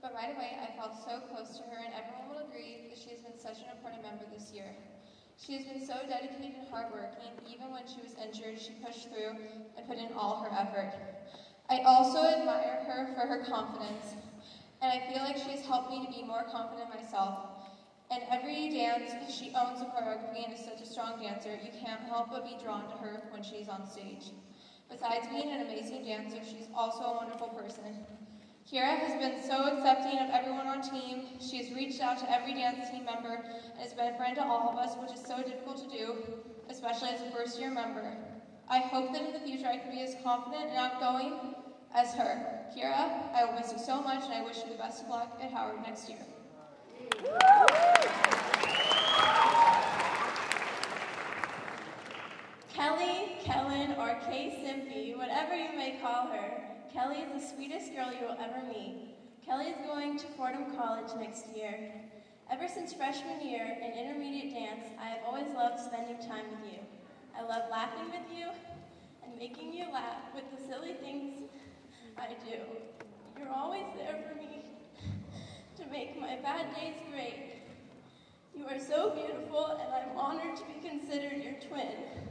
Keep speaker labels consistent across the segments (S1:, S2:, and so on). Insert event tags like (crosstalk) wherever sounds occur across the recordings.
S1: But right away, I felt so close to her, and everyone will agree that she has been such an important member this year. She has been so dedicated and hardworking. Even when she was injured, she pushed through and put in all her effort. I also admire her for her confidence, and I feel like she has helped me to be more confident myself. And every dance, she owns the choreography and is such a strong dancer, you can't help but be drawn to her when she's on stage. Besides being an amazing dancer, she's also a wonderful person. Kira has been so accepting of everyone on team. She has reached out to every dance team member and has been a friend to all of us, which is so difficult to do, especially as a first year member. I hope that in the future I can be as confident and outgoing as her. Kira, I will miss you so much and I wish you the best of luck at Howard next year.
S2: Kelly, Kellen, or Kay Simpy, whatever you may call her, Kelly is the sweetest girl you will ever meet. Kelly is going to Fordham College next year. Ever since freshman year in intermediate dance, I have always loved spending time with you. I love laughing with you and making you laugh with the silly things I do. You're always there for me to make my bad days great. You are so beautiful, and I'm honored to be considered your twin.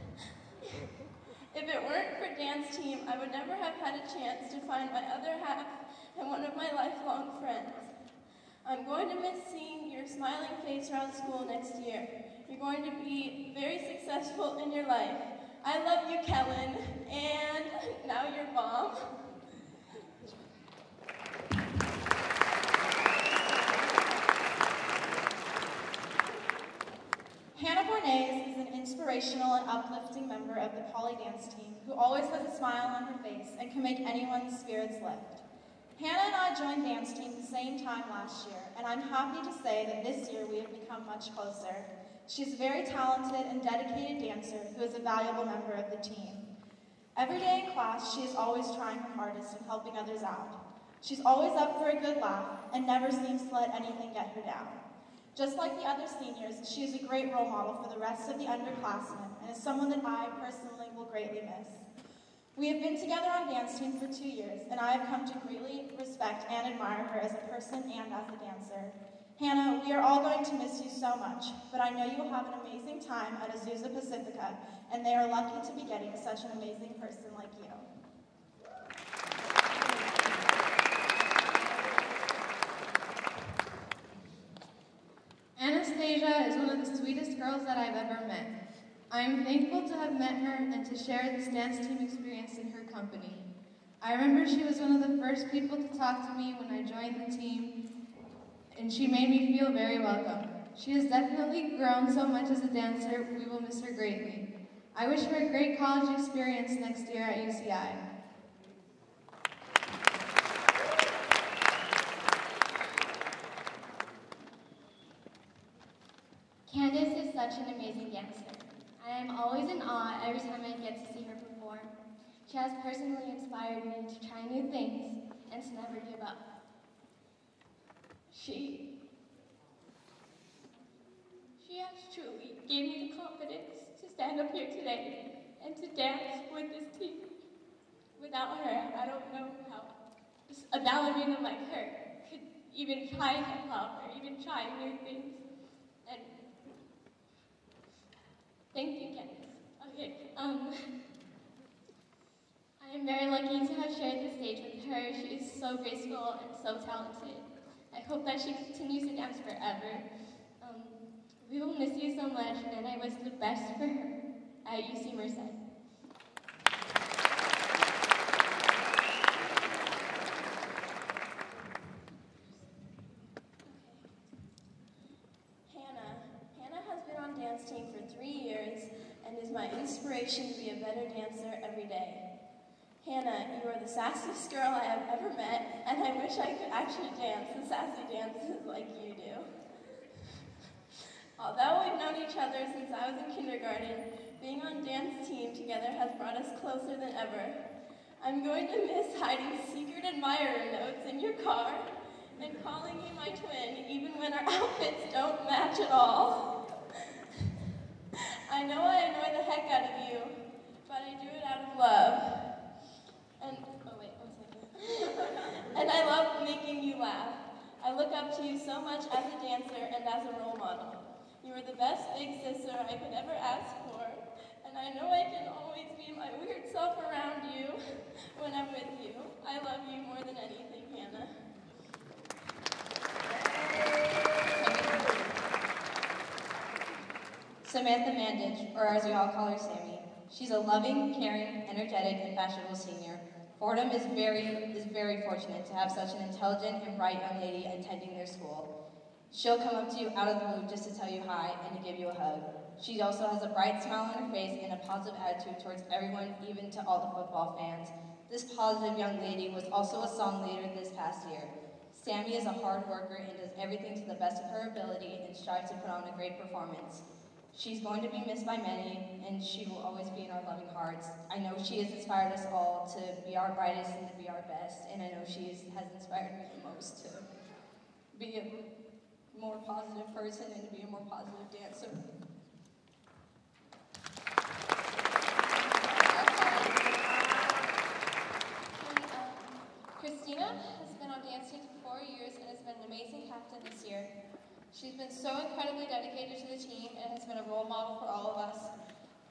S2: If it weren't for dance team, I would never have had a chance to find my other half and one of my lifelong friends. I'm going to miss seeing your smiling face around school next year. You're going to be very successful in your life. I love you, Kellen, and now your mom.
S3: Hannah an inspirational and uplifting member of the Poly Dance team who always has a smile on her face and can make anyone's spirits lift. Hannah and I joined dance team the same time last year, and I'm happy to say that this year we have become much closer. She's a very talented and dedicated dancer who is a valuable member of the team. Every day in class, she is always trying her hardest and helping others out. She's always up for a good laugh and never seems to let anything get her down. Just like the other seniors, she is a great role model for the rest of the underclassmen and is someone that I personally will greatly miss. We have been together on dance team for two years, and I have come to greatly respect and admire her as a person and as a dancer. Hannah, we are all going to miss you so much, but I know you will have an amazing time at Azusa Pacifica, and they are lucky to be getting such an amazing person like you.
S4: Anastasia is one of the sweetest girls that I've ever met. I am thankful to have met her and to share this dance team experience in her company. I remember she was one of the first people to talk to me when I joined the team, and she made me feel very welcome. She has definitely grown so much as a dancer, we will miss her greatly. I wish her a great college experience next year at UCI.
S5: Candace is such an amazing dancer. I am always in awe every time I get to see her perform. She has personally inspired me to try new things and to never give up.
S2: She, she has truly gave me the confidence to stand up here today and to dance with this team. Without her, I don't know how a ballerina like her could even try hip hop or even try new things. And thank you, Candace. Okay, um, (laughs) I am very lucky to have shared the stage with her. She is so graceful and so talented. I hope that she continues to dance forever. Um, we will miss you so much, and I wish the best for her at UC Merced. Hannah. Hannah has been on dance team for three years and is my inspiration to be a better dancer every day. You are the sassiest girl I have ever met, and I wish I could actually dance the sassy dances like you do. Although we've known each other since I was in kindergarten, being on dance team together has brought us closer than ever. I'm going to miss hiding secret admirer notes in your car and calling you my twin even when our (laughs) outfits don't match at all. I know I annoy the heck out of you, but I do it out of love. And, oh wait, one second. (laughs) and I love making you laugh. I look up to you so much as a dancer and as a role model. You are the best big sister I could ever ask for, and I know I can always be my weird self around you (laughs) when I'm with you. I love you more than anything, Hannah.
S6: Samantha Mandich, or as we all call her, Sammy. She's a loving, caring, energetic, and fashionable senior. Fordham is very, is very fortunate to have such an intelligent and bright young lady attending their school. She'll come up to you out of the blue just to tell you hi and to give you a hug. She also has a bright smile on her face and a positive attitude towards everyone, even to all the football fans. This positive young lady was also a song leader this past year. Sammy is a hard worker and does everything to the best of her ability and strives to put on a great performance. She's going to be missed by many, and she will always be in our loving hearts. I know she has inspired us all to be our brightest and to be our best, and I know she has inspired me the most to be a more positive person and to be a more positive dancer.
S1: Christina has been on dance team for four years and has been an amazing captain this year. She's been so incredibly dedicated to the team and has been a role model for all of us.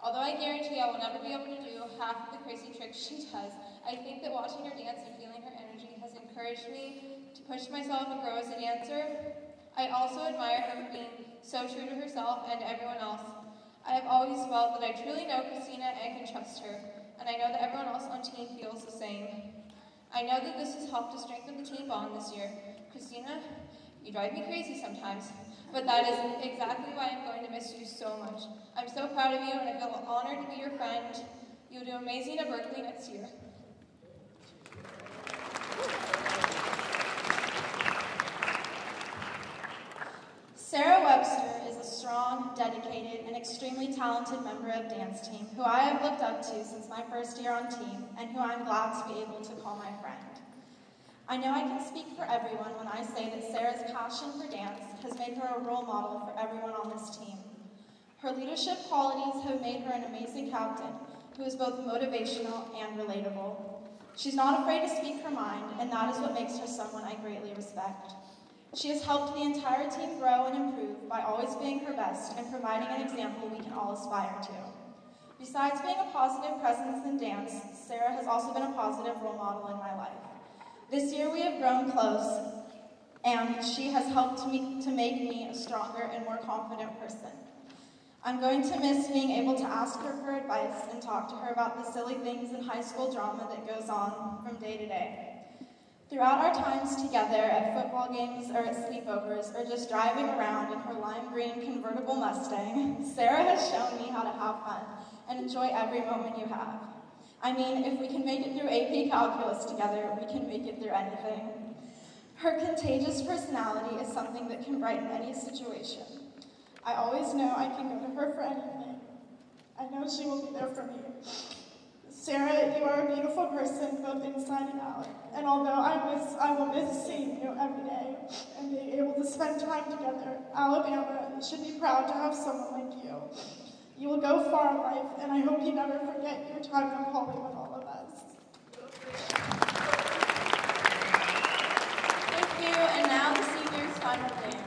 S1: Although I guarantee I will never be able to do half of the crazy tricks she does, I think that watching her dance and feeling her energy has encouraged me to push myself and grow as a dancer. I also admire her for being so true to herself and everyone else. I have always felt that I truly know Christina and can trust her, and I know that everyone else on team feels the same. I know that this has helped to strengthen the team bond this year. Christina, you drive me crazy sometimes, but that is exactly why I'm going to miss you so much. I'm so proud of you, and I feel honored to be your friend. You'll do amazing at Berkeley next year.
S3: Sarah Webster is a strong, dedicated, and extremely talented member of dance team who I have looked up to since my first year on team and who I'm glad to be able to call my friend. I know I can speak for everyone when I say that Sarah's passion for dance has made her a role model for everyone on this team. Her leadership qualities have made her an amazing captain who is both motivational and relatable. She's not afraid to speak her mind, and that is what makes her someone I greatly respect. She has helped the entire team grow and improve by always being her best and providing an example we can all aspire to. Besides being a positive presence in dance, Sarah has also been a positive role model in my life. This year we have grown close, and she has helped me to make me a stronger and more confident person. I'm going to miss being able to ask her for advice and talk to her about the silly things in high school drama that goes on from day to day. Throughout our times together at football games or at sleepovers or just driving around in her lime green convertible Mustang, (laughs) Sarah has shown me how to have fun and enjoy every moment you have. I mean, if we can make it through AP Calculus together, we can make it through anything. Her contagious personality is something that can brighten any situation. I always know I can go to her for anything. I know she will be there for me. Sarah, you are a beautiful person, both inside and out. And although I miss, I will miss seeing you every day and being able to spend time together, Alabama should be proud to have someone like you. You will go far in life, and I hope you never forget your time in Hollywood. with all of us. Thank you, and now the seniors' final dance.